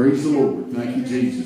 Praise the Lord. Thank you, Jesus.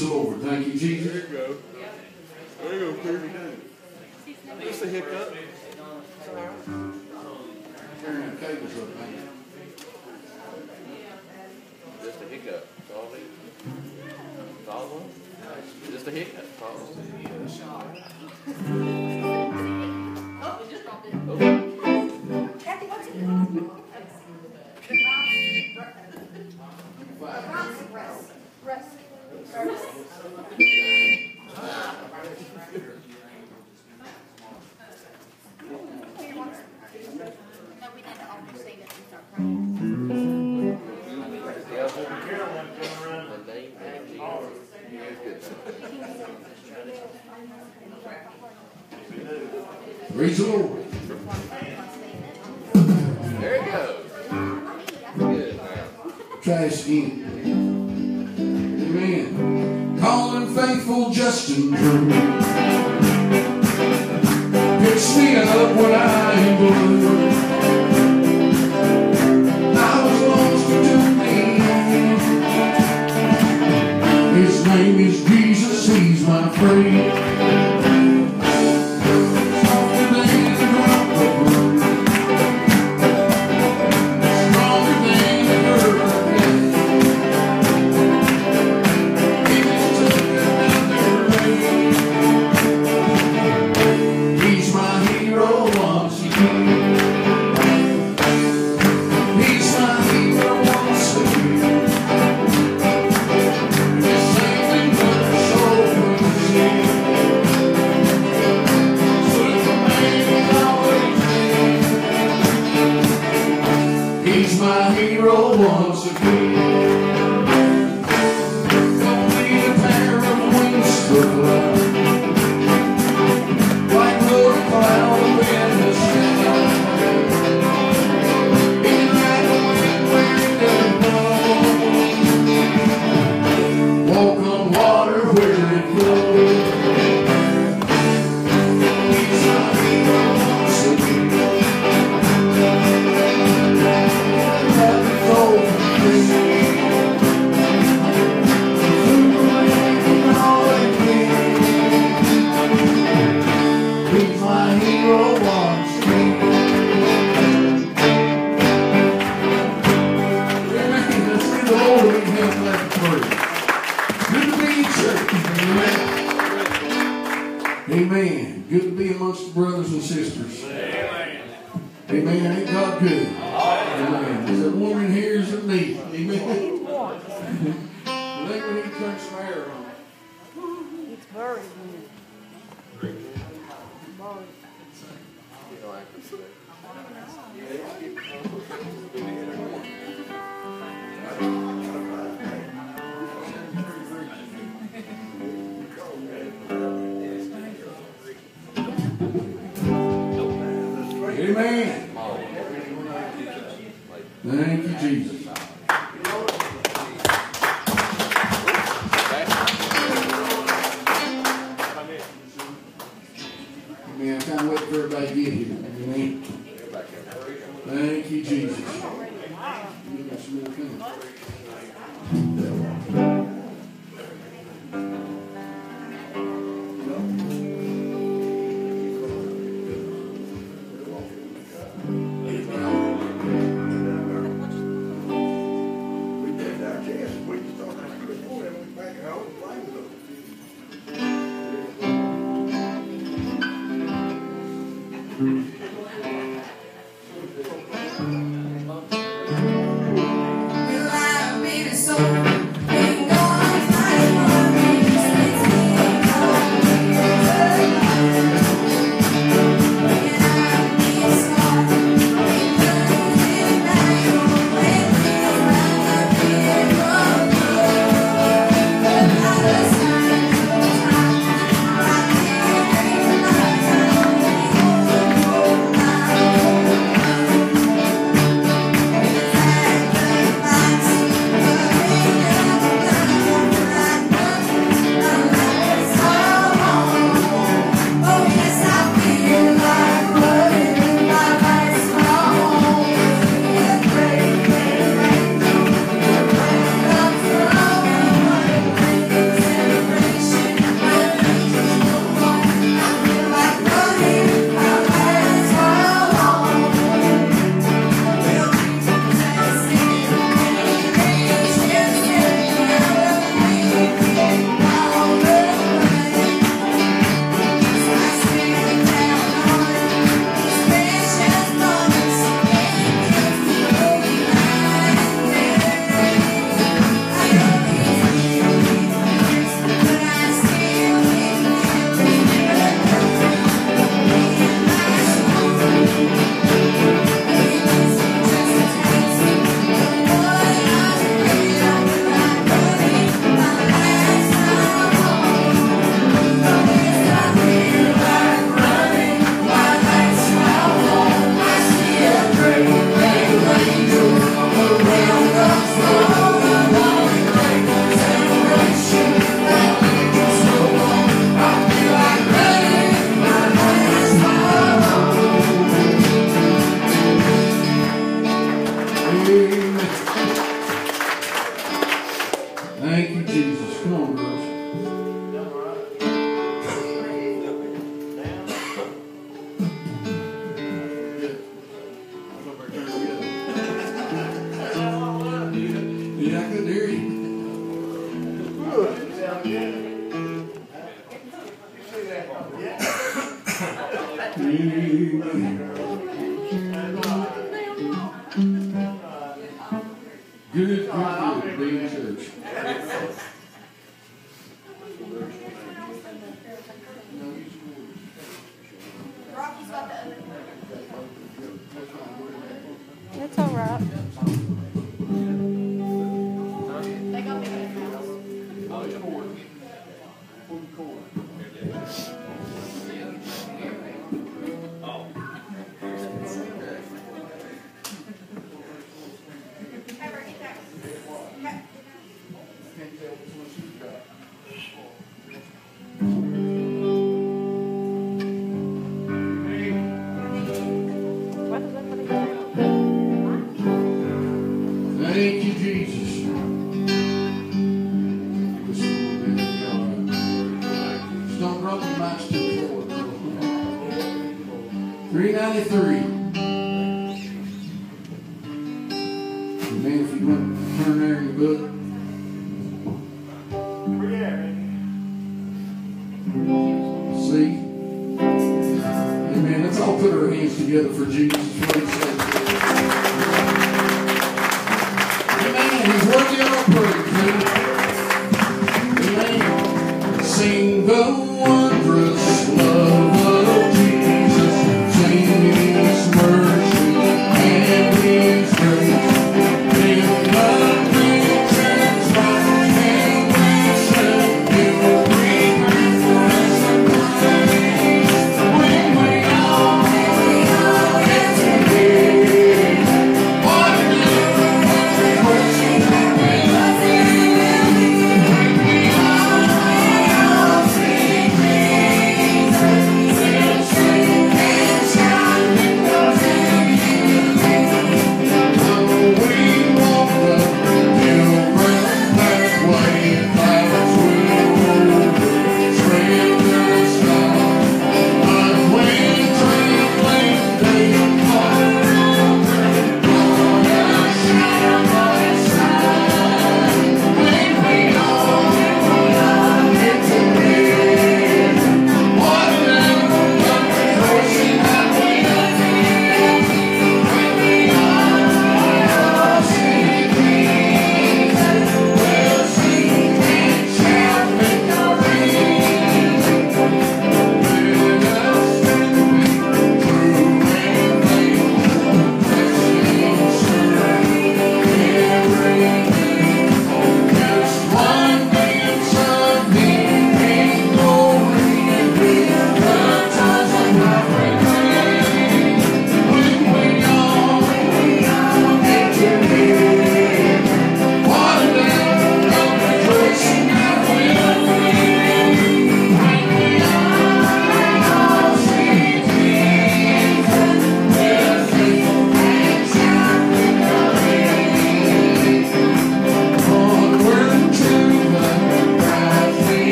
is over. Thank you, Jesus. Praise the Lord. There it goes. Good. Trash in. Amen. Calling faithful Justin Drew. Picks me up when I am blue. name is Jesus, he's my friend.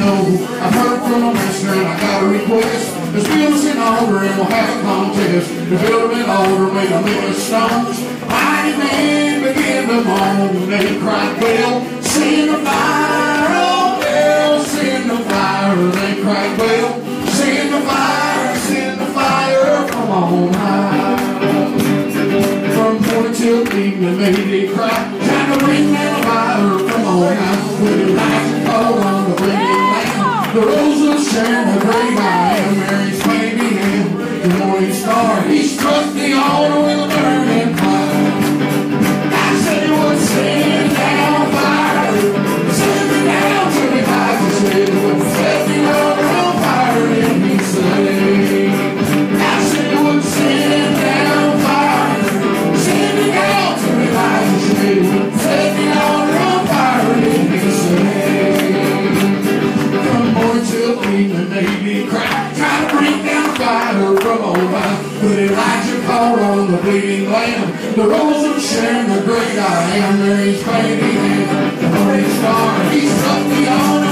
know. I heard from a master and I got a request. Let's build us and we'll have a contest. The build an altar made a many stones. Mighty man began to moan. And cried, well, send the fire, oh well, send the fire. And they cried, well, send the fire, send the fire from on high. From morning till evening they did cry Time to bring that fire from on high. The roses shine the great light, Mary's baby, the morning star. He struck the altar bleeding lamb, the rose of Sharon, the great I am, and he's baby, the great star, he's up beyond.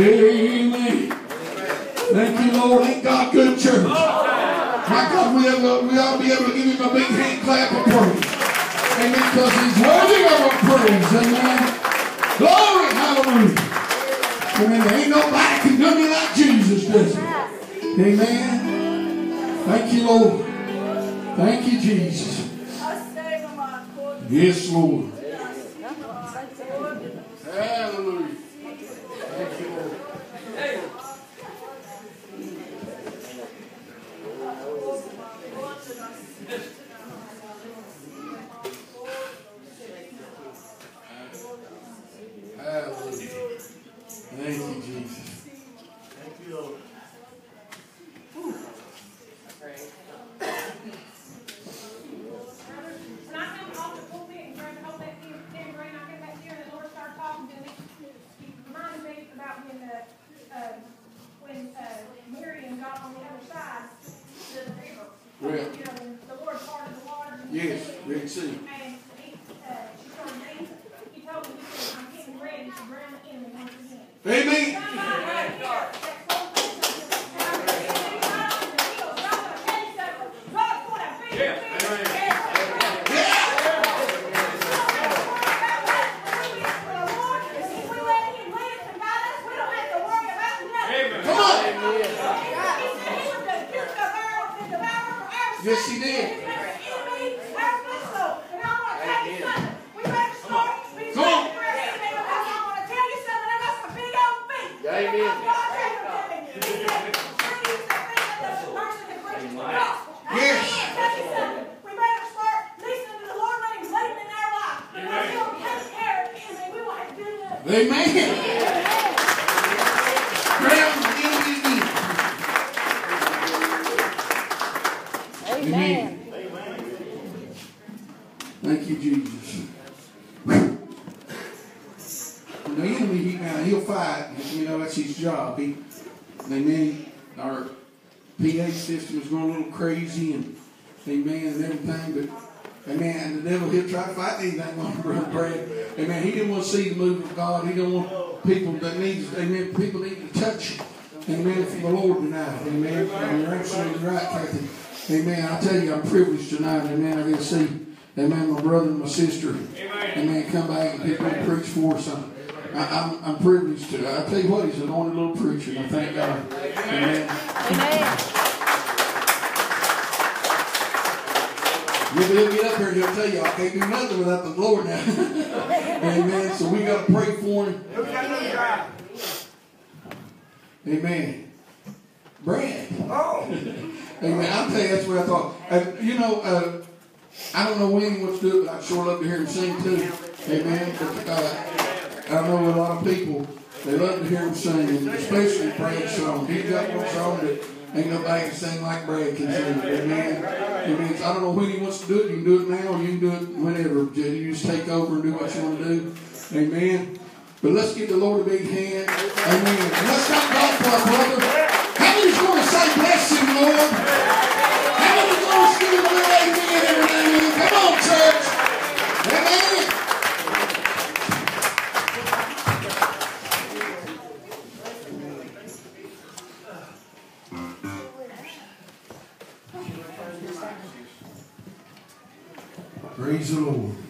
Amen. Thank you, Lord. Ain't God good, church? My God, we, have, we ought to be able to give him a big hand clap of praise. Amen. Because he's worthy of our praise. Amen. Glory. Hallelujah. Amen. There ain't nobody can do me like Jesus does. Amen. Thank you, Lord. Thank you, Jesus. Yes, Lord. tell you, I'm privileged tonight. Amen. I get to see, amen, my brother and my sister. Amen. amen come back and pick up and preach for us. I'm, I, am privileged to. I tell you what, he's an anointed little preacher, and I thank God. Amen. Amen. Maybe he'll get up here and he'll tell you, I can't do nothing without the Lord now. amen. So we got to pray for him. Amen. Brad. Oh, Amen. I'll tell you, that's what I thought. And, you know, uh, I don't know when do it, but I'd sure love to hear him sing too. Amen. But, uh, I know a lot of people, they love to hear him sing, and especially Brad's song. He's got one song that ain't nobody can sing like Brad can sing. Amen. Amen. So I don't know when he wants to do it. You can do it now or you can do it whenever. You just take over and do what you want to do. Amen. But let's give the Lord a big hand. Amen. And let's thank God for our brother. How going to say bless him, Lord? How many's going to give him a little amen and then? Come on, church. Amen. Praise the Lord.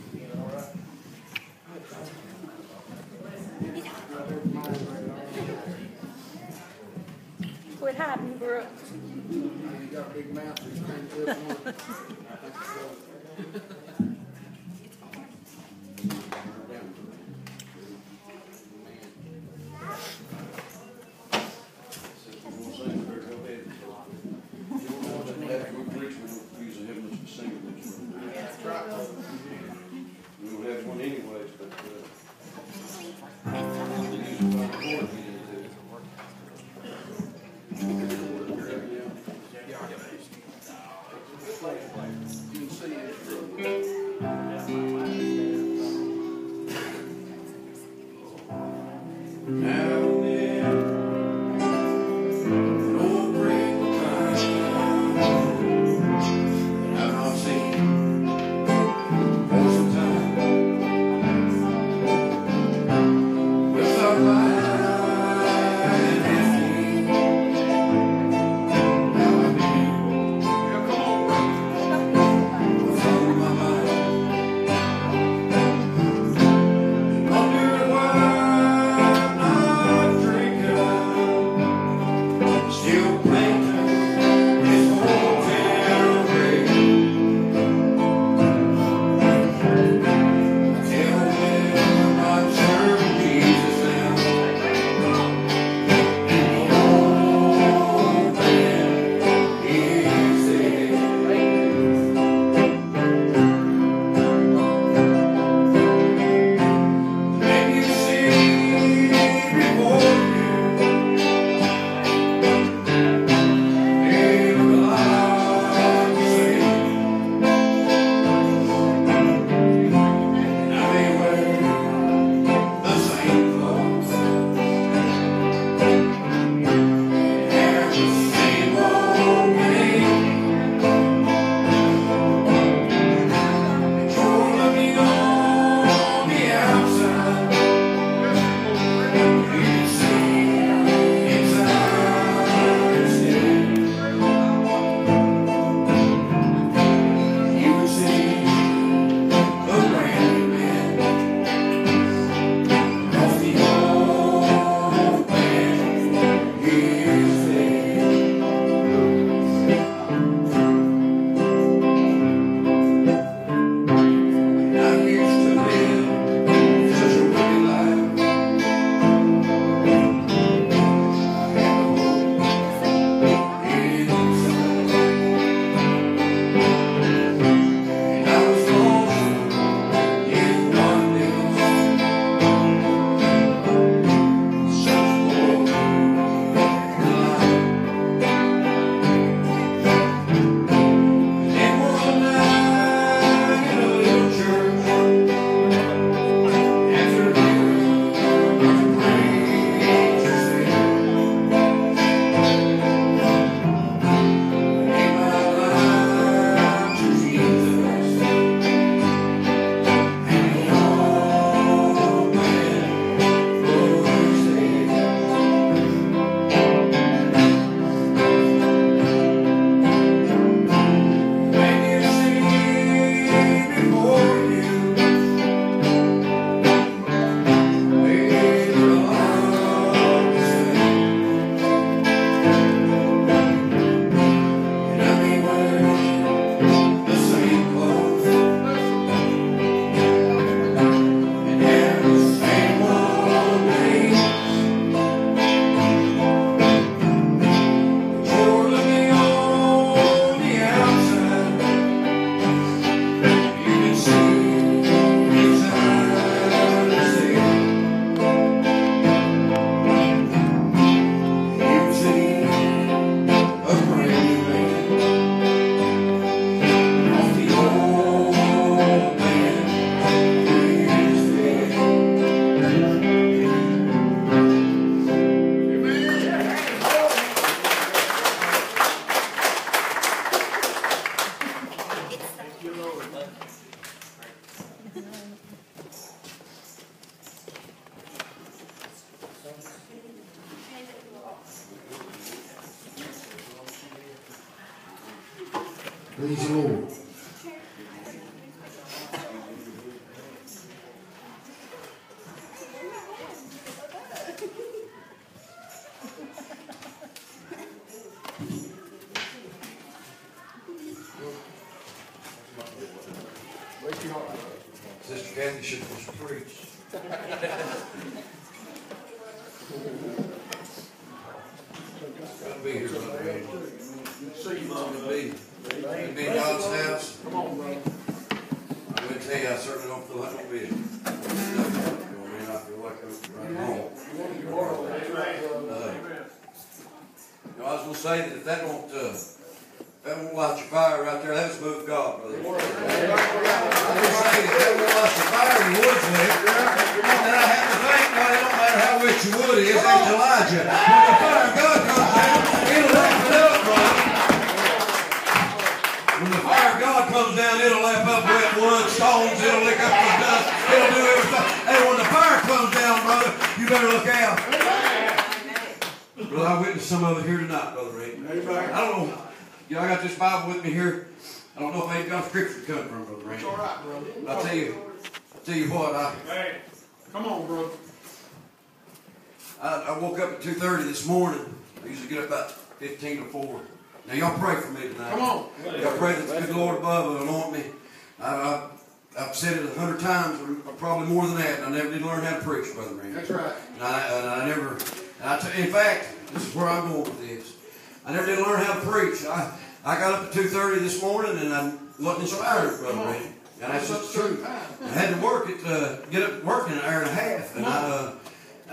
Up at 2.30 this morning, and I wasn't inspired, Brother Randy. And that's just truth. I had to work it, uh, get up working an hour and a half, and I, uh,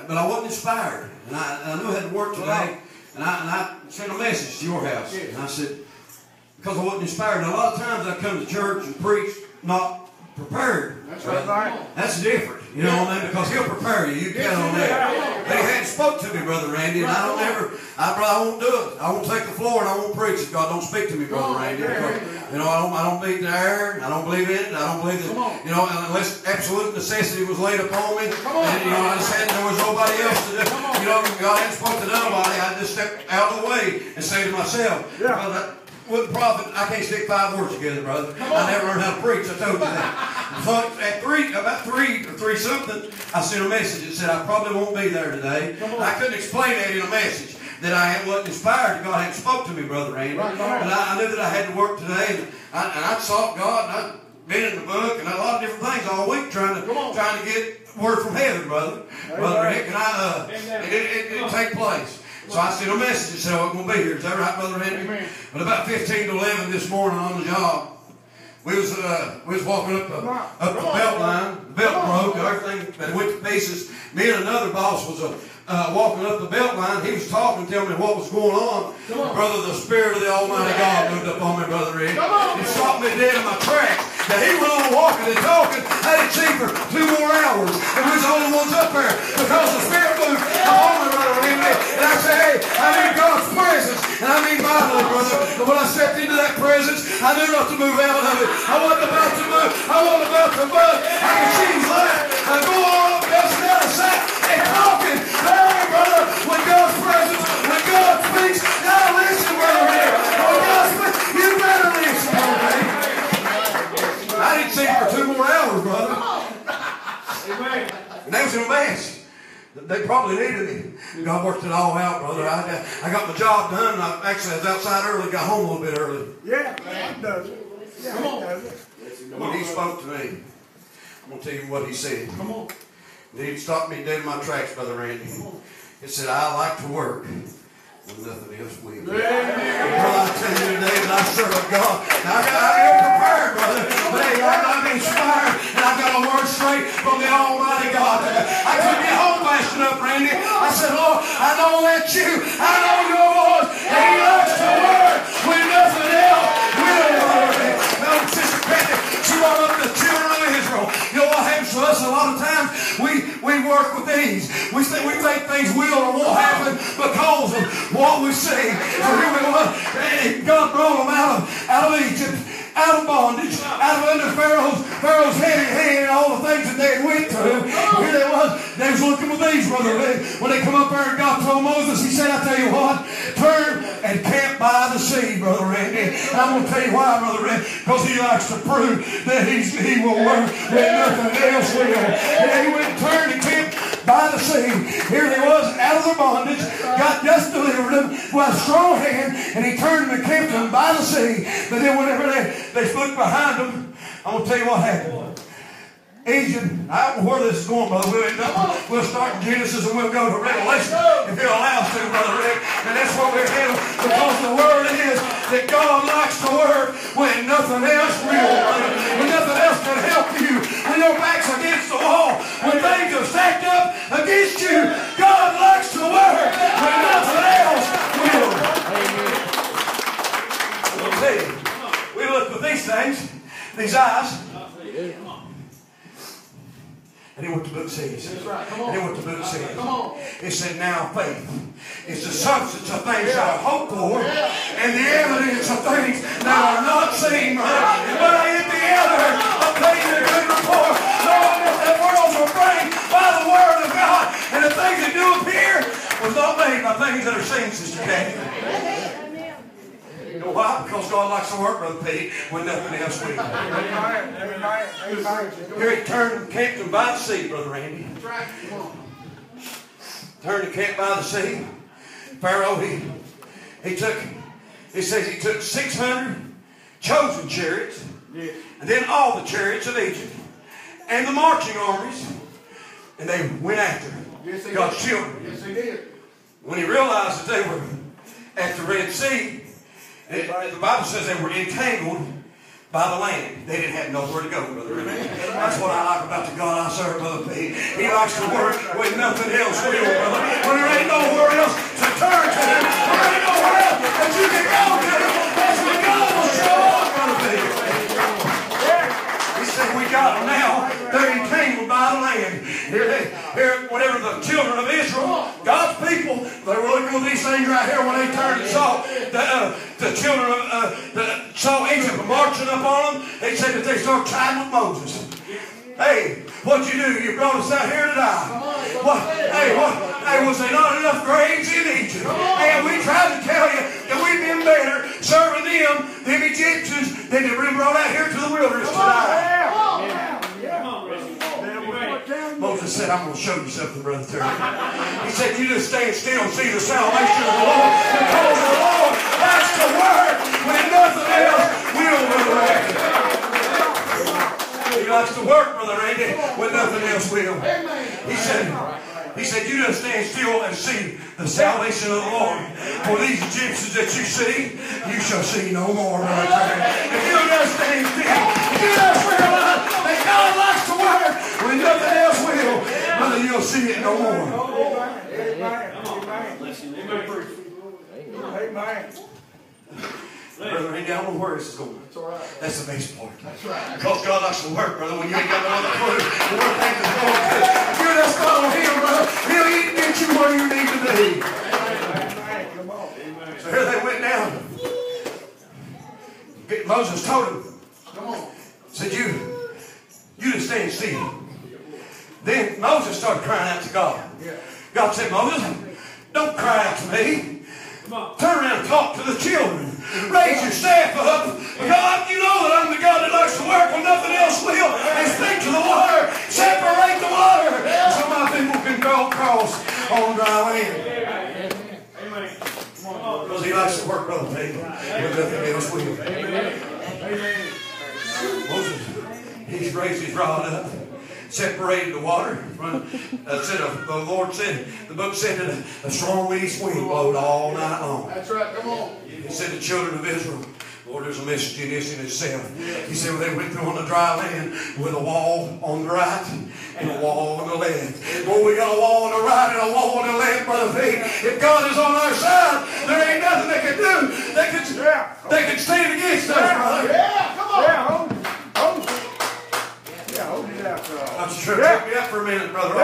but I wasn't inspired. And I, and I knew I had to work today, and I, and I sent a message to your house, and I said, because I wasn't inspired. And a lot of times I come to church and preach not prepared. That's right. That's different. You know what I mean? Because he'll prepare you. You Yes, count on that. But he hadn't spoke to me, Brother Randy, and I don't ever, I, I won't do it. I won't take the floor and I won't preach if God don't speak to me, Brother Randy. Because, you know, I don't, I don't believe in air. I don't believe in it. I don't believe that, you know, unless absolute necessity was laid upon me. And, you know, I just had, there was nobody else to do. You know, God hadn't spoke to nobody. I just stepped out of the way and say to myself, well, with prophet, I can't stick five words together, brother. I never learned how to preach. I told you that. So at three, about three or three something, I sent a message that said I probably won't be there today. I couldn't explain that in a message that I wasn't inspired. God hadn't spoke to me, brother Randy. Right, right. But I, I knew that I had to work today, and I, and I sought God, and I've been in the book and a lot of different things all week trying to trying to get word from heaven, brother. Brother Rick, and I, uh, it, it, it didn't take place. So I sent a message and said, I wasn't going to be here. Is that right, Brother Henry? Amen. But about 15 to 11 this morning on the job, we was, uh, we was walking up the, up the belt line. The belt broke, everything went to pieces. Me and another boss was uh, uh, walking up the belt line. He was talking, to telling me what was going on. Brother, the Spirit of the Almighty God moved up on me, Brother Rick. It stopped me dead in my tracks. Now he went on walking and talking. I had cheaper two more hours. And we was the only ones up there because the Spirit moved upon me, Brother Randy. And I said, hey, I need God's presence. And I mean mightily, brother. But when I stepped into that presence, I knew not to move out of it. I wasn't about to move. I wasn't about to move. I could choose that. I go on up, down, the side, and talking. Hey, brother, when God's presence, when God speaks, now listen, brother. They was in a mess. They probably needed me. God worked it all out, brother. I got, I got my job done. I actually I was outside early, got home a little bit early. Yeah, he does it. Yeah, he does it. When he spoke to me, I'm going to tell you what he said. Come on. He stopped me dead in my tracks, Brother Randy. He said, I like to work when nothing else will. Brother, I tell you today that I serve a God. Now, I got, I am prepared, brother. Hey, I'm, inspired, and I've got a word straight from the Almighty God. I couldn't get home fast enough, Randy. I said, Lord, I know that's you. I know your voice. And he likes to work when nothing else will work. No, Sister Patty, she brought up the children of Israel. You know what happens to us a lot of times? We, we work with these. We think, we think things will or won't happen because of what we see. So here we go. God brought them out of, out of Egypt, out of bondage, out of under Pharaoh's, Pharaoh's heavy hand and all the things that they had went through. Here they was. They was looking with these Brother when they come up there and God told Moses, he said, I tell you what, turn and camp by the sea, Brother Randy. And I'm going to tell you why, Brother Randy, because he likes to prove that he's, he will work when nothing else will. And he went and turned and camped by the sea. Here he was out of the bondage. God just delivered him with a strong hand, and he turned and camped him by the sea. But then whenever they, they looked behind him, I'm going to tell you what happened. Egypt, I don't know where this is going, Brother Willie. We'll start in Genesis and we'll go to Revelation if he'll allow us to, Brother Rick. And that's what we're heading because the word is that God likes to work when nothing else will. When nothing else can help you. When your back's against the wall. When things are stacked up against you. God likes to work when nothing else will. I'll we look at these things, these eyes, and then what the book says. Come on! And what the book says. Come on. It said, now faith is the substance of things that are hoped for and the evidence of things that are not seen. But I the other obtain a good report, knowing that the worlds were framed by the word of God, and the things that do appear was not made by things that are seen, Sister Kathy. You know why? Because God likes to work, Brother Pete, when nothing else will. Here he turned and camped him by the sea, Brother Randy. Turned and camped by the sea. Pharaoh, he, he took, he says he took 600 chosen chariots, and then all the chariots of Egypt, and the marching armies, and they went after yes, God's children. Yes, they did. When he realized that they were at the Red Sea, it- the Bible says they were entangled by the land. They didn't have nowhere to go, Brother. Randy. That's what I like about the God I serve, Brother Pete. He likes to work when nothing else will, brother. When there ain't nowhere else to turn to. There ain't nowhere else that you can go to. That's when God will show up, Brother Pete. We now. They're entangled by the land. Here, they, here, whenever the children of Israel, God's people, they were looking at these things right here when they turned and saw the, uh, the children of, uh, the, saw Egypt marching up on them. They said that they started chiding with Moses. Hey, what'd you do? You brought us out here to die. What, hey, what, hey, was there not enough graves in Egypt? Hey, we tried to tell you that we've been better serving them, them Egyptians, than to been brought out here to the wilderness to die. Moses said, I'm going to show you something, Brother Terry. He said, you just stand still and see the salvation of the Lord. Because the Lord likes to work when nothing else will, Brother Randy. He likes to work, Brother Randy, when nothing else will. He said, he said, you just stand still and see the salvation of the Lord. For these gypsies that you see, you shall see no more, Brother Terry. If you just stand still, if you just realize that God likes to work when nothing else will, brother, you'll see it no more. Brother I don't know where this is going. That's all right. That's the best part. That's right. Because God likes to work, brother, when you ain't got no other clue. The Lord thinks it's going good. If you just follow Him, brother, He'll even get you where you need to be. So here they went down. Moses told him, said, you, you just stand still. Then Moses started crying out to God. God said, Moses, don't cry out to me. Turn around and talk to the children. Raise your staff up. God, you know that I'm the God that likes to work when nothing else will. And speak to the water. Separate the water. So my people can go across on dry land. Because he likes to work, brother Pete, when nothing else will. Moses, he's raised his rod up, separated the water. From, uh, said, uh, the Lord said, the book said that a, a strong east wind blowed all night long. That's right. Come on. He said the children of Israel, Lord, there's a message in this in itself. He said well, they went through on the dry land with a wall on the right and a wall on the left. Well, we got a wall on the right and a wall on the left, Brother Pete. If God is on our side, there ain't nothing they can do. They can, they can stand against us, brother. Yeah, come on. Yeah, hold, hold. Yeah, hold it out. Uh, I'm sure. Check me up for a minute, brother.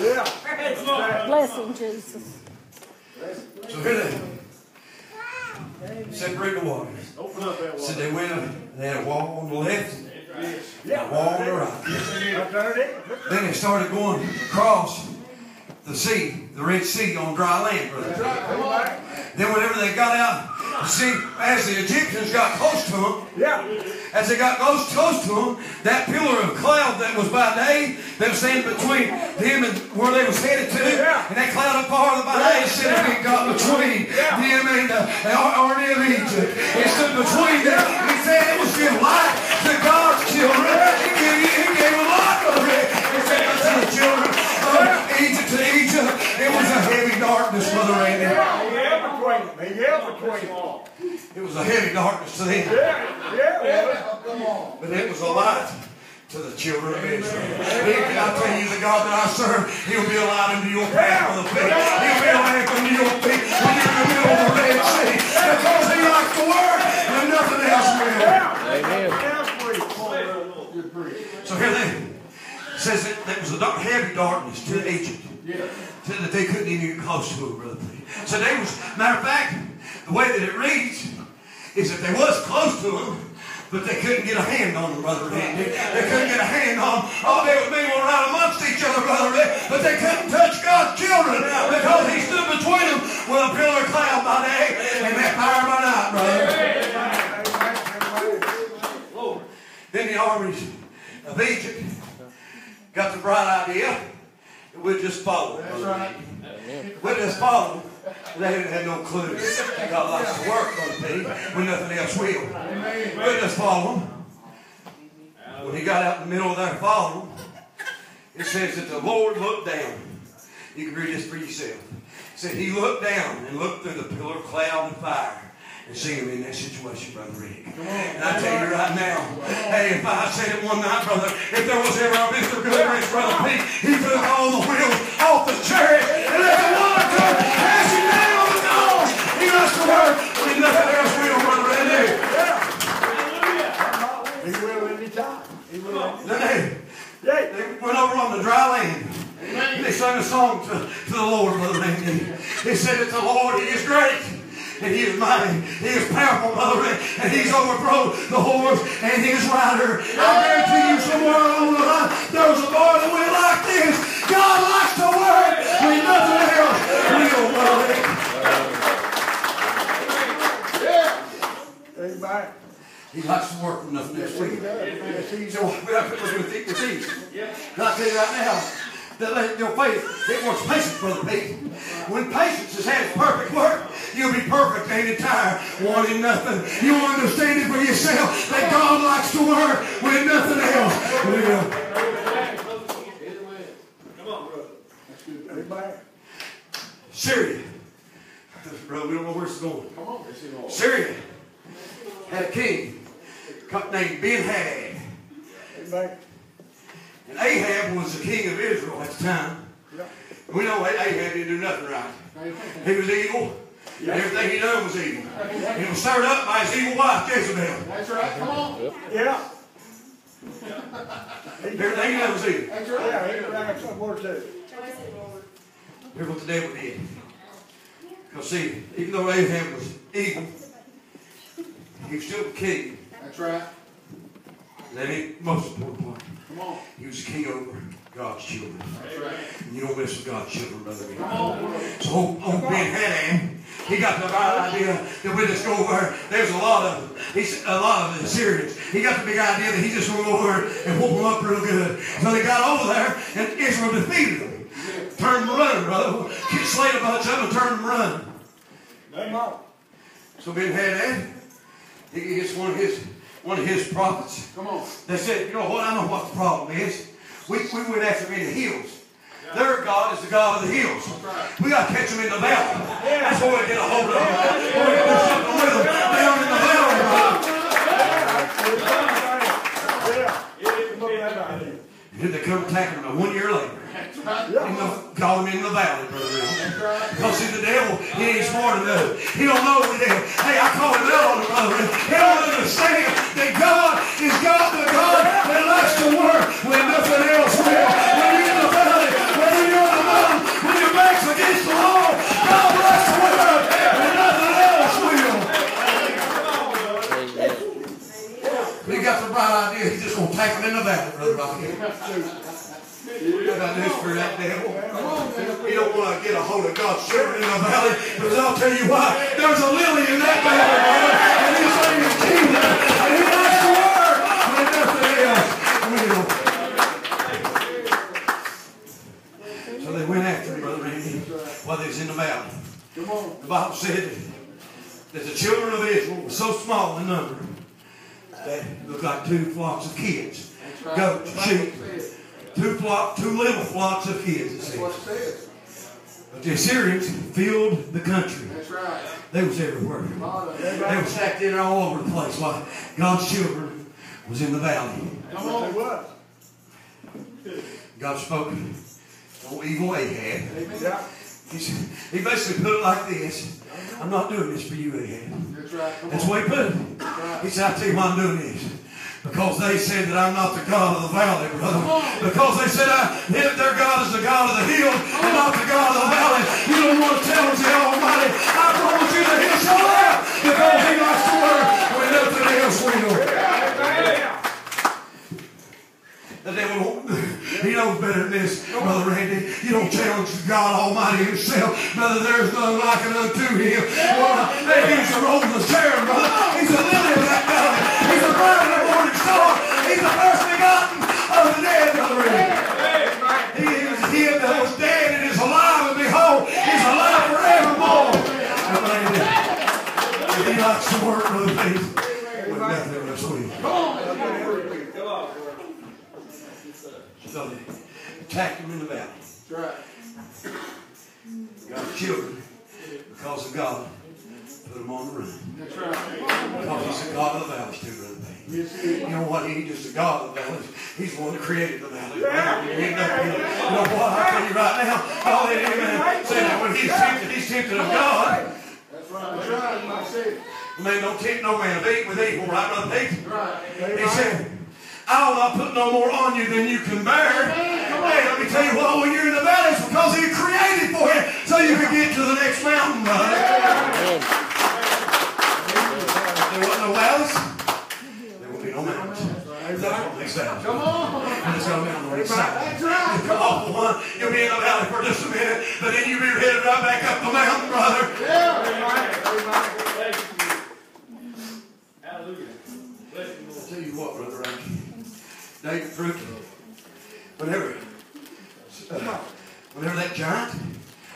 yeah. Bless him, Jesus. So here they separate the waters. Open up that Said they went, and they had a wall on the left The wall on the right. Then they started going across the sea, the Red Sea on dry land, brother. Then whenever they got out, see, as the Egyptians got close to them, yeah. as they got close, close to them, that pillar of cloud that was by day, that was standing between them and where they was headed to, yeah. and that cloud of fire by day said if it got between them and the army of Egypt. It stood between them. He said was a heavy darkness to them. But it was a light to the children of Israel. He- I tell you, the God that I serve, He'll be a light unto your path for the feet. He'll be a lamp unto your feet when you're in the middle of the Red Sea. Because He likes the Word and nothing else will. So here they says that there was a dark, heavy darkness to Egypt. So that they couldn't even get close to it, brother. So they was, matter of fact, the way that it reads is that they was close to him, but they couldn't get a hand on him, brother Randy. They couldn't get a hand on him. Oh, they was mingling around amongst each other, brother Randy, but they couldn't touch God's children because he stood between them with a pillar of cloud by day and that fire by night, brother. Then the armies of Egypt got the bright idea that we'll just follow. That's right. We'll just follow them. They didn't have no clue. God likes to work on the people when nothing else will. We'll just follow them. When he got out in the middle of following them, it says that the Lord looked down. You can read this for yourself. It said he looked down and looked through the pillar of cloud and fire and see him in that situation, Brother Rick. And I tell you right now, hey, if I said it one night, brother, if there was ever a Mr. Deliverance, Brother Pete, he took all the wheels off the chariot and let the water come crashing down on the nose. He must have worked when nothing else will, Brother Randy. Then they, they went over on the dry land. And they sang a song to, to the Lord, Brother Randy. They said that the Lord, He is great. And he is mighty. He is powerful, Brother And he's overthrown the horse and his rider. I guarantee you somewhere along the line, there was a boy that went like this. God likes to work when nothing else will, Brother Randy. He likes to work when nothing else will. So we have to look with thick disease. And I tell you right now, that let your faith, it works patience, Brother Pete. When patience has had its perfect work, you'll be perfect ain't it tired, wanting nothing. You'll understand it for yourself that God likes to work when nothing else will. Syria. Brother, we don't know where it's going. on Syria had a king named Ben Hadad. And Ahab was the king of Israel at the time. We know Ahab didn't do nothing right. He was evil. And everything he done was evil. He was stirred up by his evil wife, Jezebel. That's right. Come on. Yeah. Everything he done was evil. That's right. Yeah, he ran some more too. Here's what the devil did. Because see, even though Ahab was evil, he was still the king. That's right. That ain't most important part. Come on. He was king over God's children. Right. And you don't mess with God's children, brother. So oh, oh, old, old Ben Hadad, he got the right idea that we just go over. There's a lot of them. He's a lot of the Syrians. He got the big idea that he just went over and whoop them up real good. So they got over there and Israel defeated them. Turned them running, brother. Slayed a bunch of them and turned them running. So Ben Hadad, he gets one of his one of his prophets. Come on. They said, you know what? I know what the problem is. We, we went after them in the hills. Their God is the God of the hills. We got to catch them in the valley. That's where we get a hold of them. We're going to do something with them down in the valley. brother. And then they come attacking them one year later. In the, call him in the valley, brother. Because see, the devil, he ain't smart enough. He don't know the devil. Hey, I call him out on him, brother. He don't understand that God is God, the God that likes to work when nothing else will. When you're in the valley, whether you're in the mountain, when your back's against the wall, God likes to work when nothing else will. He got the right idea. He's just going to take him in the valley, Rocky. I got news for that devil. He don't want to get a hold of God's children in the valley, because I'll tell you why. There's a lily in that valley, brother, and his name is Jesus. And he likes the word when nothing else will. So they went after him, Brother Randy, while they was in the valley. The Bible said that the children of Israel were so small in number that it looked like two flocks of kids. Goats, sheep, two flock, two little flocks of kids, it says. But the Assyrians filled the country. That's right. They was everywhere. They were stacked in all over the place while God's children was in the valley. Come on. God spoke to evil Ahab. He, said- he basically put it like this. I'm not doing this for you, Ahab. That's the way he put it. He said, I tell you why I'm doing this. Because they said that I'm not the God of the valley, brother. Because they said I, their God is the God of the hill and not the God of the valley. You don't want to tell them the Almighty, I promise you that He'll show up because He likes to work when nothing else will. The devil, won't- he knows better than this, Brother Randy. You don't challenge God Almighty himself. Brother, there's none like it unto him. Well, hey, he's rose of Sharon, brother. He's a lily of that valley. He's a bright of the morning star. He's the first begotten of the dead, Brother Randy. He is him that was dead and is alive, and behold, he's alive forevermore. Brother Randy, he likes to work, Brother Faith, with nothing else will. So they attacked him in the valley. That's right. God's children, because of God, put them on the run. That's right. Because he's the God of the valleys too, Brother Payne. You know what? He just the God of the valleys. He's the one that created the valleys. You know what? I tell you right now, all that amen say that when he's tempted, he's tempted of God. That's right. Man, don't tempt no man of eat with evil, right, Brother Pete? He said, I will not put no more on you than you can bear. Hey, let me tell you what, when you're in the valley, it's because He created for you so you can get to the next mountain, brother. There wasn't no valleys, there will be no mountains. That's what makes valleys. Come on. Let's go down the next side. Come on, one. You'll be in the valley for just a minute, but then you'll be headed right back up the mountain, brother. Yeah. Hallelujah. I'll tell you what, Brother Ranky. David Fruit, whenever, uh, whenever that giant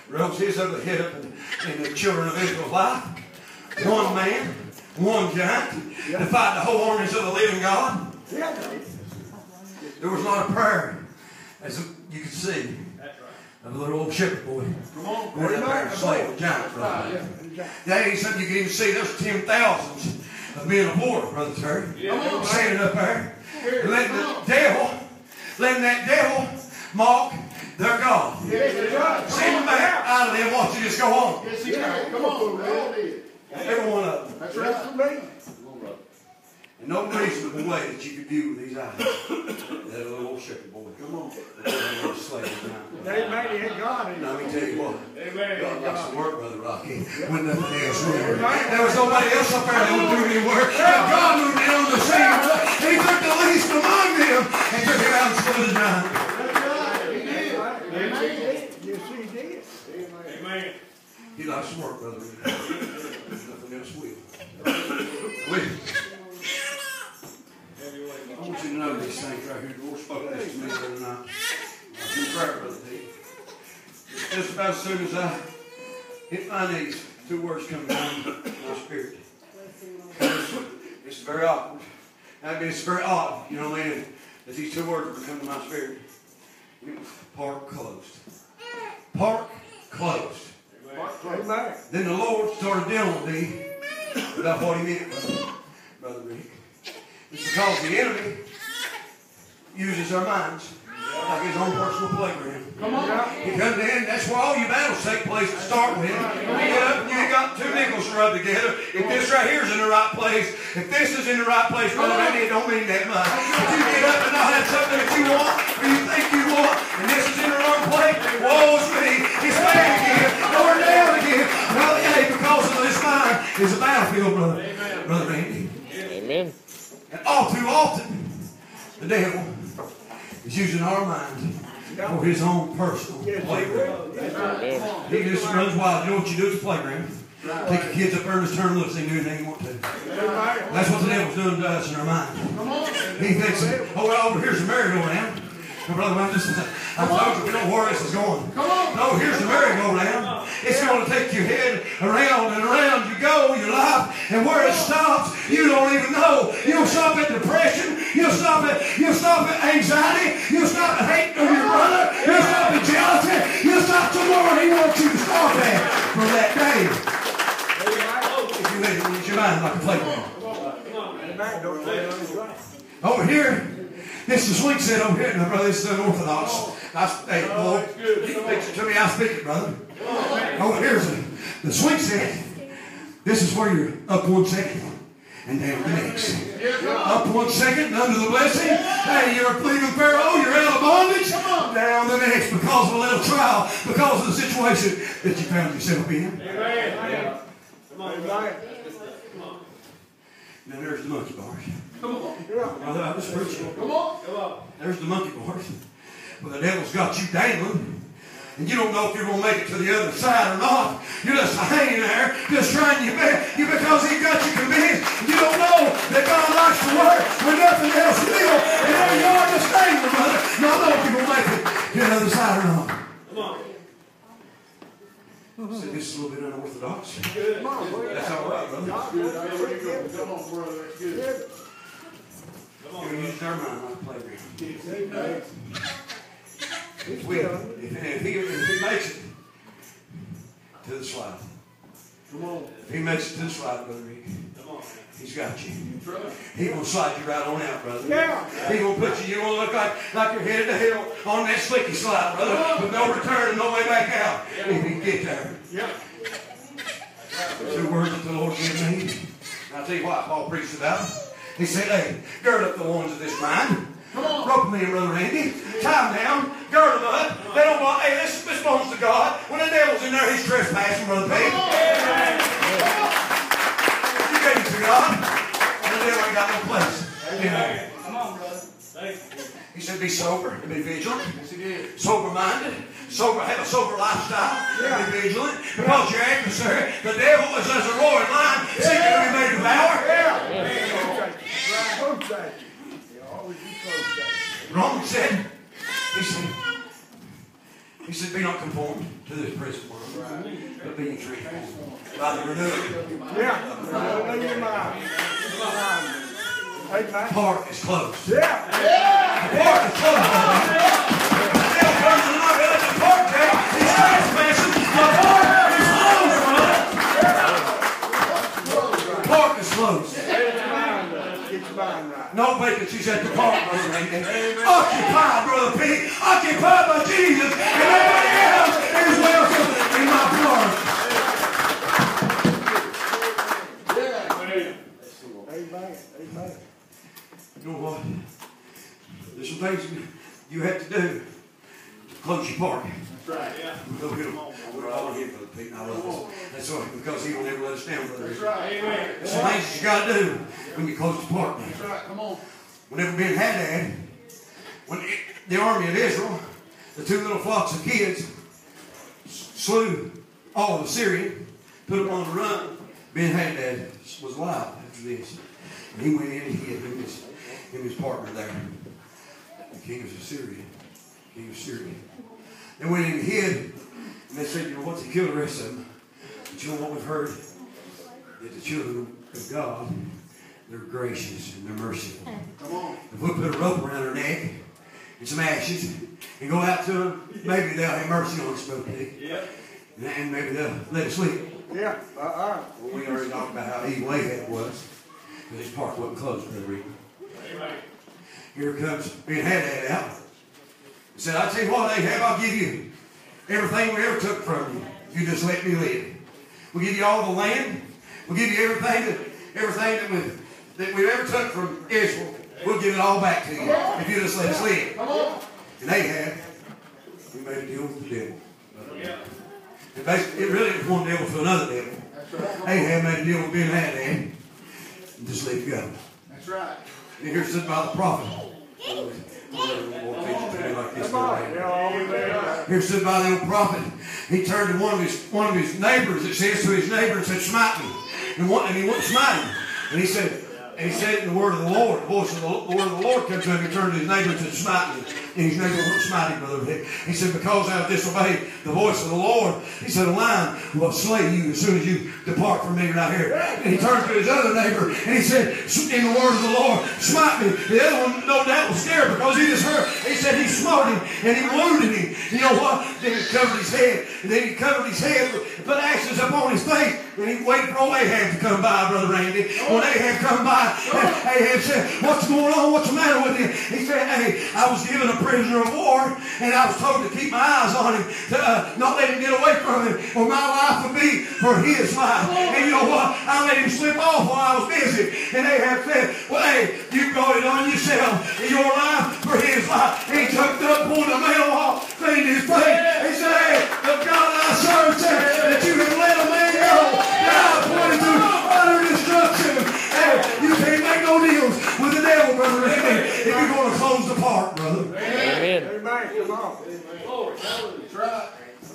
rose his ugly head up in, in the children of Israel's life, one man, one giant, defied the whole armies of the living God. There was not a prayer, as you can see, of a little old shepherd boy. Up there and slayed the giant, brother. Yeah, said you can even see there's ten thousands of men of war, Brother Terry. Standing up there. Letting the devil, letting that devil mock their God. Send them back out of them, watch it just go on. Every one of them. That's right. And no reasonable way that you could view with these eyes. That little old shepherd boy. Come on. That. They made it God in let me tell you what. God likes to work, Brother Rocky, when nothing else will. There was nobody else up there that would do any work. God moved in on the scene. He took the least among them and took him out and slew the giant. Yes, he did. Amen. He likes to work, Brother Rocky. Nothing else will. Wait. I want you to know this things right here. The Lord spoke this to me the other night. I was in prayer, Brother Pete. Just about as soon as I hit my knees, two words come down my spirit. It's, it's very awkward. I mean, it's very odd, you know what I mean, that these two words would come to my spirit. Park closed. Park closed. Then the Lord started dealing with me about what he meant, Brother, Brother Rick. It's because the enemy uses our minds like his own personal playground. Come on. He comes in, that's where all your battles take place to start with. You get up and you got two nickels to rub together. If this right here is in the right place, if this is in the right place, Brother Randy, it don't mean that much. If you get up and not have something that you want, or you think you want, and this is in the wrong place, woe's me. It's back again, going down again. Well, yeah, because of this mind is a battlefield, Brother, Brother Randy. Amen. And all too often, the devil is using our mind for his own personal playground. He just runs wild. You know what you do at the playground? Take your kids up there and just turn loose. They do anything you want to. That's what the devil's doing to us in our mind. He thinks, oh, well, over here's the merry-go-round. No, brother, I'm just, I told you, we know where this is going. No, here's the merry-go-round. It's going to take your head around and around you go, your life, and where it stops, you don't even know. You'll stop at depression. You'll stop at, you'll stop at anxiety. You'll stop at hate of your brother. You'll stop at jealousy. You'll stop somewhere he wants you to stop at for that day. If you let it use your mind like a playground. Over here, this is Sweet said over here. Now, brother, this is unorthodox. I, hey, boy, fix it to me. I speak it, brother. Oh, oh here's the, the Sweet said. This is where you're up one second and down the next. Up one second under the blessing. Hey, you're pleading Pharaoh. You're out of bondage. Down the next because of a little trial, because of the situation that you found yourself in. Amen. Come on. Now there's the monkey bars. Come on. Brother, I was preaching. Come on. Come on. There's the monkey bars. Well, the devil's got you dangling. And you don't know if you're going to make it to the other side or not. You're just hanging there, just trying your best. You because he got you convinced. You don't know that God likes to work when nothing else will. And there you are just dangling, brother. You don't know if you're going to make it to the other side or not. So this is a little bit unorthodox. That's all right, brother. You're using our mind like a playground. If, we, if, if, he, if he makes it to the slide, Come on. if he makes it to the slide, brother Rick, he's got you. He gonna slide you right on out, brother. Yeah. He gonna put you. You gonna look like like you're headed to hell on that slicky slide, brother, with no return and no way back out. If you get there. Yeah. Two words that the Lord gave me. I'll tell you what Paul preached about. He said, hey, gird up the loins of this mind. Rope me and Brother Randy. Tie them down. Gird them up. They don't want, hey, this, this belongs to God. When the devil's in there, he's trespassing, Brother Pete. You gave it to God. And the devil ain't got no place. Amen. Come on, brother. He said, be sober and be vigilant. Sober minded. Sober, have a sober lifestyle. And be vigilant. Because your adversary, the devil, is as a roaring lion, seeking to be made devour. Romans said, he said, he said, be not conformed to this present world, but be transformed by the renewing. Park is closed. Yeah. The park is closed. The devil comes to knock at the park gate. He's trespassing. The park is closed, brother. Park is closed. No vacancies at the park, brother Randy. Occupied, brother Pete. Occupied by Jesus, and nobody else is welcome in my park. You know what? There's some things you have to do to close your park. Right. Yeah. We'll them. We're all here, Brother Pete, and I love this. That's right, because he will never let us down, Brother. That's right. Amen. There's some things you got to do when you close the park. That's right. Come on. Whenever Ben Hadad, when it, the army of Israel, the two little flocks of kids, slew all of the Syrian, put them on the run. Ben Hadad was alive after this. And he went in and hid him his, him his partner there. The king of Syria. King of Syria. They went in and hid. And they said, you know, once he killed the rest of them. But you know what we've heard? That the children of God, they're gracious and they're merciful. Come on. If we put a rope around her neck and some ashes and go out to them, maybe they'll have mercy on us, Brother Yeah. And maybe they'll let us sleep. Yeah, uh-uh. Well, we already talked about how evil Ahab was. Because his park wasn't closed, Brother Reed. Here comes Ben Hadad out. He said, I tell you what, Ahab, I'll give you everything we ever took from you. You just let me live. We'll give you all the land. We'll give you everything that everything that we that we ever took from Israel. We'll give it all back to you if you just let us live. And Ahab, we made a deal with the devil. It, basically, it really was one devil to another devil. Ahab made a deal with Ben Hadad and just let go. That's right. And here stood by the prophet. Lord teaches me like this. Come on. They're all there. Here stood by the old prophet. He turned to one of his one of his neighbors. It says to his neighbor and said, "Smite me." And, and he wouldn't smite him. And he said, and he said the word of the Lord, the voice of the, the word of the Lord came to him. He turned to his neighbor and said, "Smite me." And his neighbor wouldn't smite him, brother. He said, "Because thou disobeyed the voice of the Lord," he said, "A lion will slay you as soon as you depart from me right here." And he turned to his other neighbor and he said, "In the word of the Lord, smite me." The other one, no doubt, was scared because he just heard. He said he smote him and he wounded him. You know what? Then he covered his head. And then he covered his head, put ashes upon his face, and he waited for old Ahab to come by, Brother Randy. When Ahab come by, oh. Ahab said, What's going on? What's the matter with you? He said, Hey, I was given a prisoner of war, and I was told to keep my eyes on him, to uh, not let him get away from him, or my life would be for his life. And you know what? I let him slip off while I was busy. And Ahab said, Well, hey, you brought it on yourself. Your life for his life. And he took up, pulled the mail off, cleaned his plate, He said, Hey, the God I serve said that you have no deals with the devil, brother. Randy, If you're going to close the park, brother. Amen. Amen. Come on.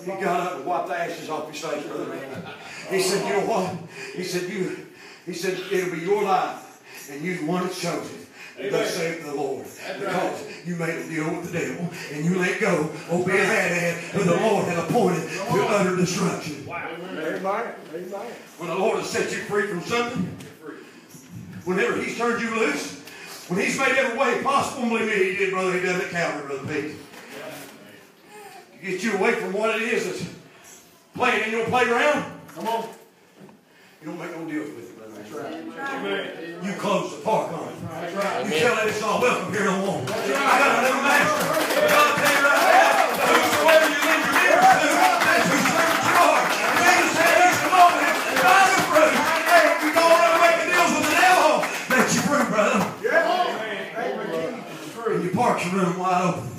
He got up and wiped the ashes off his face, brother. He said, you know what? He said, you, he said, it'll be your life, and you're the one that's chosen. Thus saith the Lord. Because you made a deal with the devil, and you let go of Ben Hadad, who the Lord had appointed to utter destruction. Amen. Amen. When the Lord has set you free from something, whenever He's turned you loose, when He's made every way possible, believe me, He did, brother, He done at Calvary, brother Pete. To get you away from what it is that's playing in your playground, come on. You don't make no deals with it, brother. That's right. You close the park on it. You tell that it's not welcome here no more. I got a new master. God tell you right now, And you park your room wide open.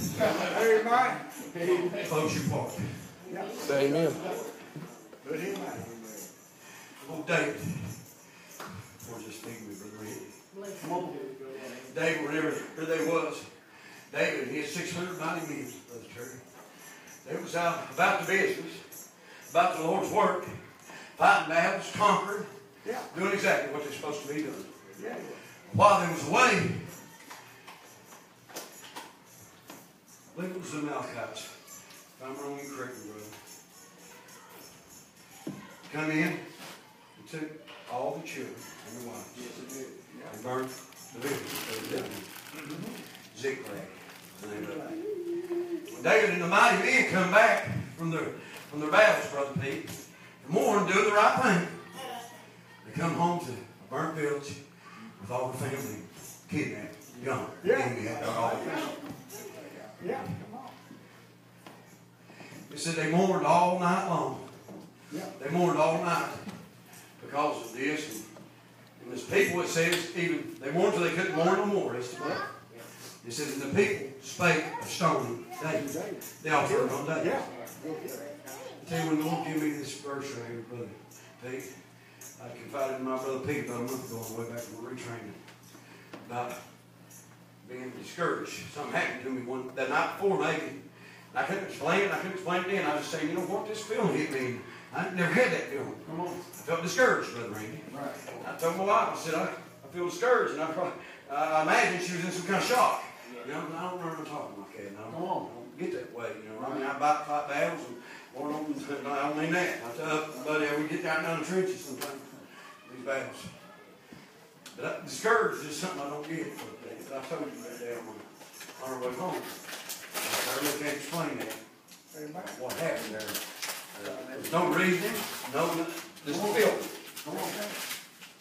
Amen. Close your park. Say amen. Oh, David. Or just speaking with Brother Randy. David, whenever where they was, David, he had 690 men, Brother Terry. They was out about the business, about the Lord's work, fighting battles, conquering, Yeah. doing exactly what they're supposed to be doing. Yeah. While they was away, Believe it was. If I'm wrong, you correct me, brother. Come in and took all the children and the wives. And burned the village. They lived in Ziklag. the name. When David and the mighty men come back from their from their battles, Brother Pete, the morning doing the right thing. They come home to a burnt village with all the family kidnapped, young. Yeah. Enemy had their all. Yeah. Come on. They said they mourned all night long. Yeah. They mourned all night because of this. And, and this people, it says, even they mourned till they couldn't mourn no more. Rest of it. It says, and the people spake of stoning David. They all turned on David. Yeah. I tell you, when the Lord gave me this verse right here, brother Pete, I confided in my brother Pete about a month ago on the way back from retraining about being discouraged. Something happened to me one that night before, maybe. And I couldn't explain it. I couldn't explain it then. I was saying, you know what, this feeling hit me. I never had that feeling. Come on. I felt discouraged, brother Randy. Right. I told my wife, I said, I, I feel discouraged, and I probably, I imagine she was in some kind of shock. You know, I don't remember talking like that. No, I don't get that way. You know, I mean, I fight, fight battles and I don't, I don't mean that. I tell oh, buddy, we get down down the trenches sometimes. These battles. But I, discouraged is something I don't get. I told you that day on, on our way home. I really can't explain that. What happened there? No reason. No, this is filthy. Come on.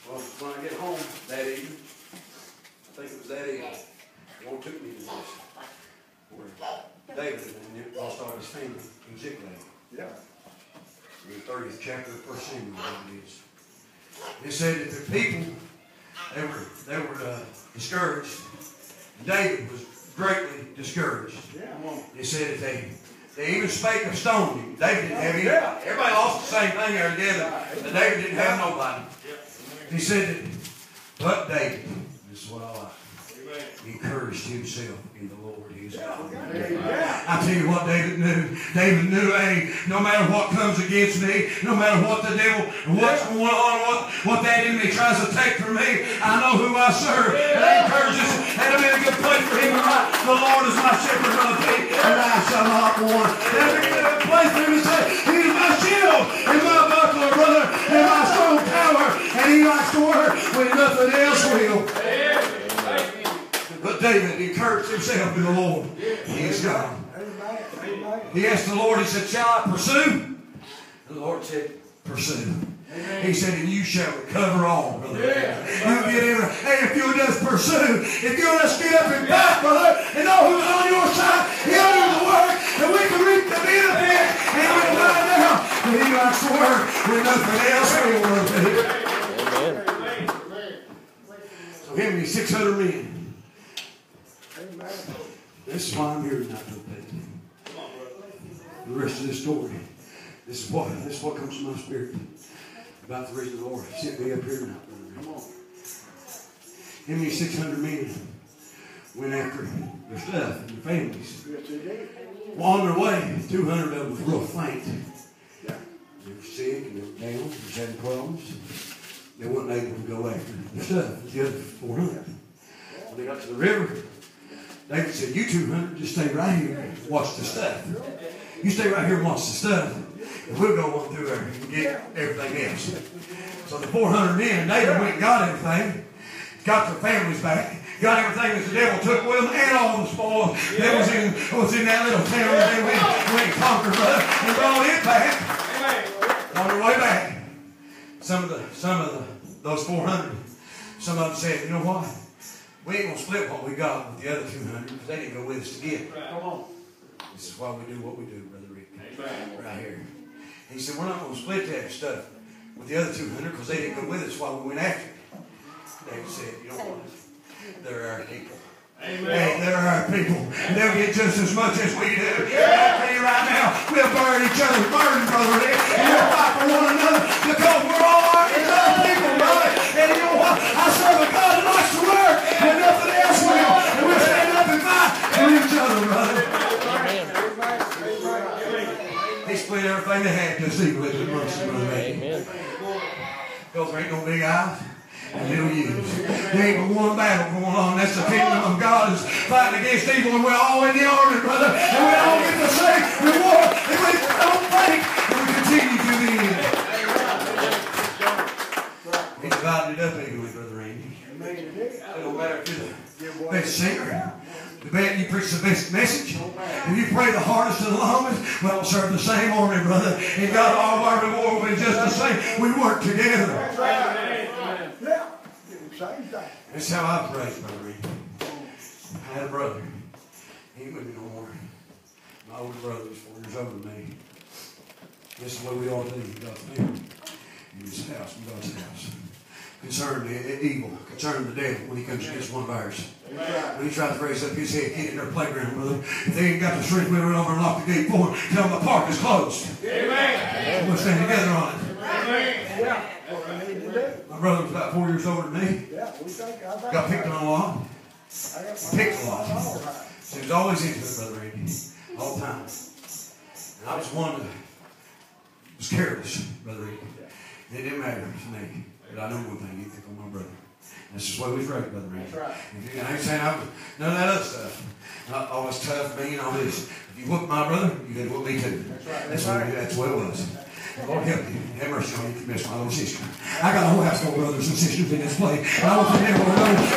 Well, when I get home that evening, I think it was that evening, the Lord took me to this. Where David and all his family in Ziklag. Yeah. The thirtieth chapter of First Samuel, I believe it is. It said that the people, they were they were uh, discouraged. David was greatly discouraged. Yeah. It said that they they even spake of stoning him. David didn't have anybody. Everybody lost the same thing there together, but David didn't have nobody. He said that, but David, this is what I like. Encouraged himself in the Lord his God. I tell you what David knew. David knew, hey, no matter what comes against me, no matter what the devil, what's going on, what, what that enemy tries to take from me, I know who I serve. And that encourages, that'll be a good place for him to write, the Lord is my shepherd, my feet, and I shall not want. That'll be a good place for him to say, He's my shield and my buckler, brother, and my strong tower. And he likes to work when nothing else will. But David encouraged himself in the Lord. He is God. He asked the Lord, he said, Shall I pursue? The Lord said, Pursue. He said, and you shall recover all, brother. You get every, hey, if you'll just pursue, if you'll just get up and back, brother, and know who's on your side, he'll do the work, and we can reap the benefit, and we'll find out that he likes to work when nothing else will work. So give me 600 men. This is why I'm here tonight, pay. The rest of this story. This is what this is what comes to my spirit about the reason the Lord sent me up here tonight. Come on. Give me 600 men went after their stuff and their families. On their way, 200 of them were real faint. They were sick and they were down, they was having problems. They weren't able to go after their stuff. The other 400. When they got to the river, David said, You 200, just stay right here and watch the stuff. You stay right here and watch the stuff. And we'll go on through there and get everything else. So the 400 men, David went and got everything, got their families back, got everything that the devil took with them, and all the spoil that was in, was in that little town that they went, and conquered, brother, and brought it back. On their way back, some of the some of the those 400, some of them said, you know what? We ain't gonna split what we got with the other 200 because they didn't go with us to get. Come on. This is why we do what we do, Brother Rick. Right here. He said, we're not going to split that stuff with the other 200 because they didn't go with us while we went after it. David said, you know what? They're our people. Hey, they're our people. They'll get just as much as we do. I tell you right now, we'll burn each other's burden, Brother Rick. And we'll fight for one another because we're all our other's people, brother. And nothing else will. And we'll stand up and fight for each other, brother. They split everything they had just equally with mercy, brother. Because there ain't no big eyes and little U's. There ain't but one battle going on. That's the kingdom of God is fighting against evil, and we're all in the army, brother. And we all get the same reward. And we don't break, we continue to the end. He divided up Randy. Don't matter if you're the best singer. The best, you preach the best message. If you pray the hardest and the longest, well, serve the same army, brother. And God, all our reward will be just the same. We work together. Yeah. Same thing. That's how I pray, Brother Reed. I had a brother. He ain't with me no more. My older brother was four years older than me. This is what we all do in God's family. In his house, in God's house. Concerning the evil, concerning the devil when he comes against one of ours. When he tries to raise up his head, get in their playground, brother. If they ain't got the strength, we run over and lock the gate for him. Tell them the park is closed. Amen. We'll stand together on it. Yeah. What we need to do. My brother was about four years older than me. Yeah, we think, I. Got picked on a lot. Picked a lot. So he was always into it, Brother Randy. All the time. And I was one that was careless, Brother Randy. And it didn't matter to me. But I know one thing, you think I'm my brother. That's just way we raised, Brother Randy. That's right. And I ain't saying I was none of that other stuff. Not always tough, mean, all this. If you whoop my brother, you can whoop me too. That's right. That's what, that's what it was. Lord help you. Have mercy on you. You miss my little sister. I got a whole house full of brothers and sisters in this place. And I want to know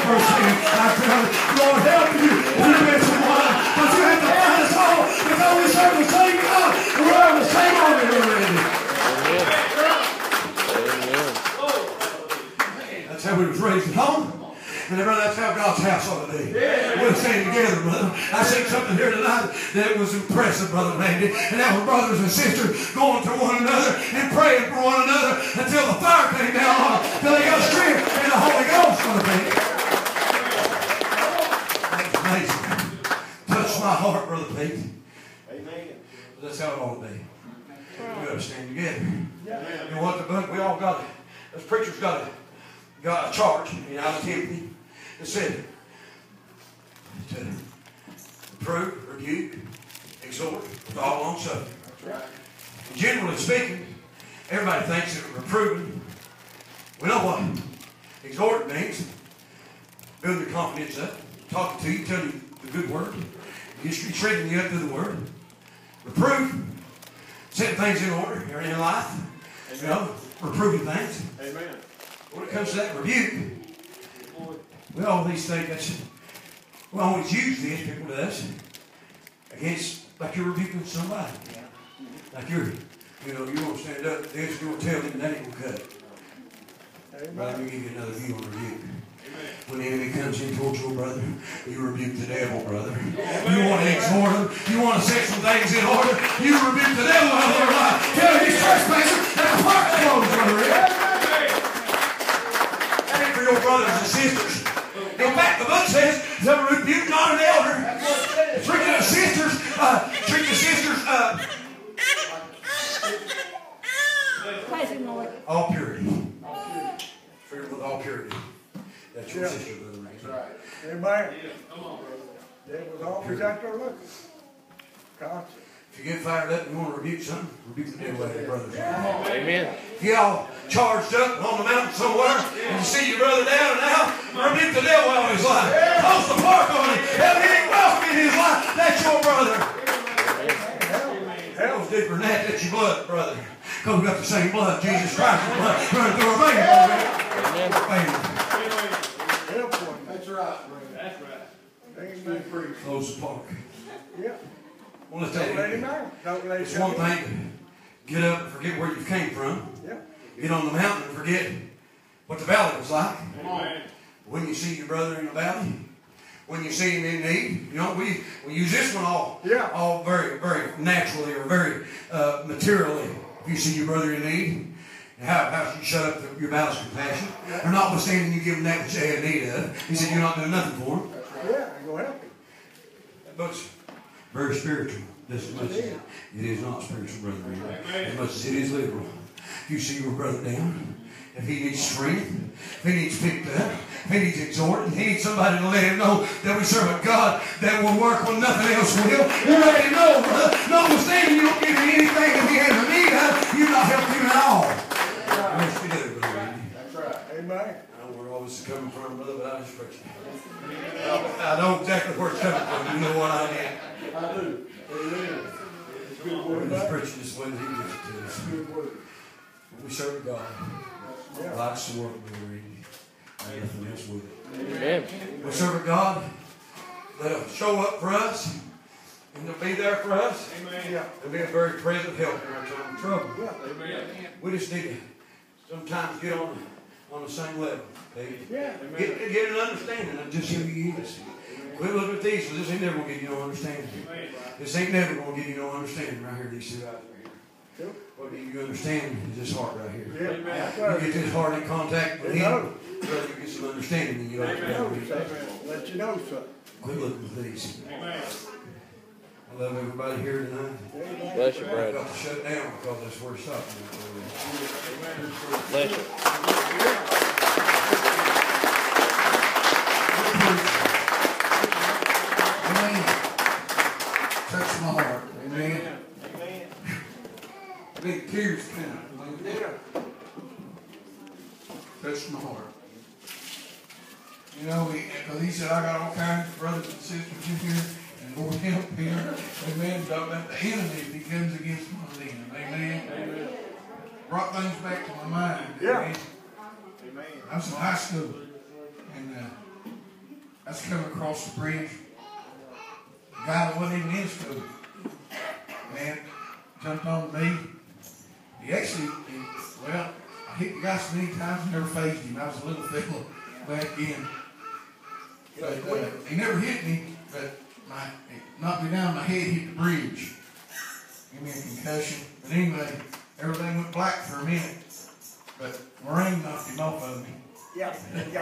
firsthand. I pray, Lord help you. You miss one. But you have to find us all because we serve the same God. And we're on the same army already. That's how we was raised at home. And brother, that's how God's house ought to be. We'll stand together, brother. I seen something here tonight that was impressive, brother Randy. And that was brothers and sisters going to one another and praying for one another until the fire came down on them, till they got strength and the Holy Ghost the thing. That's amazing. Touched my heart, brother Pete. Amen. That's how it ought to be. We got to stand together. You know what? The book we all got. It. Those preachers got a got a charge in out of Timothy that said, to reprove, rebuke, exhort with all long suffering. Generally speaking, everybody thinks that reproving, we know what exhort means. Build your confidence up, talking to you, telling you the good word, history, training you up to the word. Reprove, setting things in order in life, you know, reproving things. Amen. When it comes to that rebuke, we always think that's, we always use this, people does, against, like you're rebuking somebody. Like you're, you know, you want to stand up, this, you want to tell them, that ain't gonna cut it. Brother, let me give you another view on rebuke. When the enemy comes in towards your brother, you rebuke the devil, brother. You want to exhort him. You want to set some things in order. You rebuke the devil out of their life. Tell him he's trespassing and the heart closed, brother. That ain't for your brothers and sisters. In fact, the book says, "The rebuke not an elder." Treat the sisters, uh, treat the sisters, uh, Praise him, all purity. Treat her with all purity. That's your sister, brother. Right. Amen. They was always out there looking. Constant. If you get fired up and you want to rebuke something, rebuke the devil out of your brothers. Amen. If y'all charged up on the mountain somewhere and you see your brother down and out, rebuke the devil out of his life. Close the park on him. Have any welcome in his life. That's your brother. Hell's deeper than that. That's your blood, brother. Because we got the same blood. Jesus Christ's blood running through our veins. Amen. Veins. Help one. That's right, brother. Amen. Close the park. Yeah. I want to Don't let him you. Don't let him it's one come in. thing to get up and forget where you came from. Yeah. Get on the mountain and forget what the valley was like. When you see your brother in the valley, when you see him in need, you know, we, we use this one all, Yeah. all very, very naturally or very uh, materially. If you see your brother in need, how, how should you shut up the, your bowels of compassion? Or notwithstanding you give him that which they have need of. He said, you're not doing nothing for him. Yeah, go help him. But it's very spiritual. Just as much as it is not spiritual, brother. As much as it is literal. If you see your brother down, if he needs strength, if he needs picked up, if he needs exhorting, he needs somebody to let him know that we serve a God that will work when nothing else will. You let him know, brother. Notwithstanding, you don't give him anything that he has a need of, you not help him at all. Yes, you do, brother That's right. Amen. I don't know where all this is coming from, brother, but I just preach it. I know exactly where it's coming from. You know what I mean. I do. Amen. It's good We're word. just preaching this way that he gives it to us. Good word. We serve God. Yeah. Life's the work we're reading. Ain't nothing else with it. Amen. We serve God that'll show up for us and they'll be there for us. Yeah. They'll be a very present help in our time of trouble. Yeah. We just need to sometimes get on, on the same level. Okay? Yeah. Get, get an understanding of just who he is. Quit looking at these, because this ain't never going to give you no understanding. This ain't never going to give you no understanding right here, these two out here. Yep. What do you understand is this heart right here. Yeah. That's You get this heart in contact with You him, brother, you get some understanding than you like to Know have. something. Let you know something. Quit looking at these. Amen. I love everybody here tonight. Bless you, I've brother. got to shut down because that's where it's stopping. Bless you. Amen. Touch my heart. Amen. Big tears coming. Yeah. Touch my heart. You know, he, because he said, I got all kinds of brothers and sisters in here, and Lord help him. Amen. Talk about the enemy if he comes against one of them. Amen. Amen. Brought things back to my mind. Yeah. Amen. I was in high school, and uh, I was coming across the bridge. A guy that wasn't even in school, man, jumped on me. He actually, he, well, I hit the guy so many times, and never fazed him. I was a little fella back then. But, uh, he never hit me, but my, it knocked me down, my head hit the bridge. Gave me a concussion. But anyway, everything went black for a minute. But Maureen knocked him off of me. Yeah. You.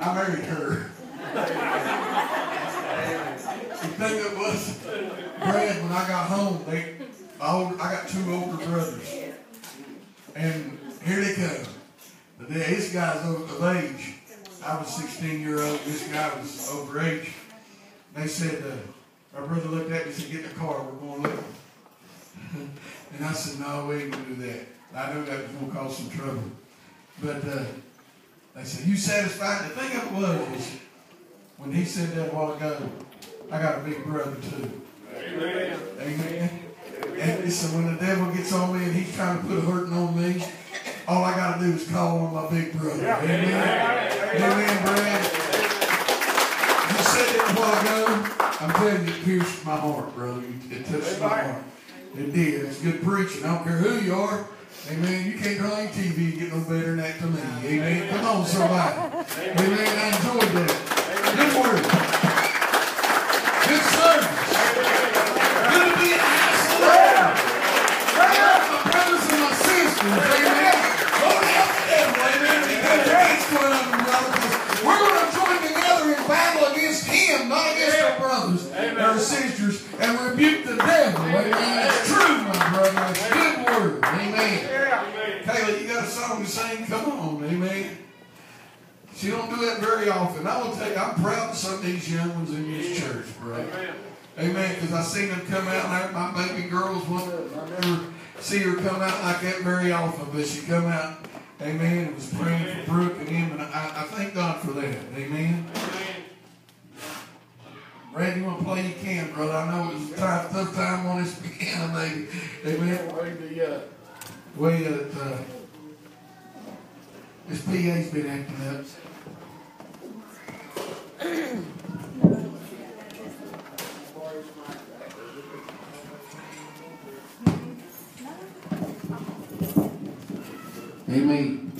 I married her. the thing that was, Brad, when I got home, they, old, I got two older brothers, and here they come. This guy's of, age, I was 16 year old. This guy was over age. They said, uh, my brother looked at me and said, get in the car, we're going to live. and I said, no, we ain't going to do that. I know that was going to cause some trouble. But uh, they said, you satisfied? The thing of it was, when he said that a while ago, I got a big brother too. Amen. Amen. And listen, when the devil gets on me and he's trying to put a hurting on me, all I got to do is call on my big brother. Amen. Amen, Brad. You said it a while ago. I'm telling you, it pierced my heart, brother. It touched my heart. It did. It's good preaching. I don't care who you are. Amen. You can't turn on TV and get no better than that to me. Amen. Come on, somebody. Amen. I enjoyed that. Good word. Good service. Good to be in the house of the Lord. Pray up my brothers and my sisters. Amen. Don't help the devil. Amen. Because against one of them, brother. 'cause We're going to join together in battle against him, not against our brothers and our sisters, and rebuke the devil. Amen. That's true, my brother. That's good word. Amen. Kayla, you got a song to sing? Come on. Amen. She don't do that very often. I will tell you, I'm proud of some of these young ones in this church, bro. Amen. Because I seen them come out there. My baby girl's one of them. I never see her come out like that very often, but she come out. Amen. And was praying for Brooke and him, and I, I thank God for that. Amen. Brad, you want to play? You can, brother. I know it was a tough, time on this piano, baby. Amen. Way the uh, way that uh, this PA's been acting up. Amen.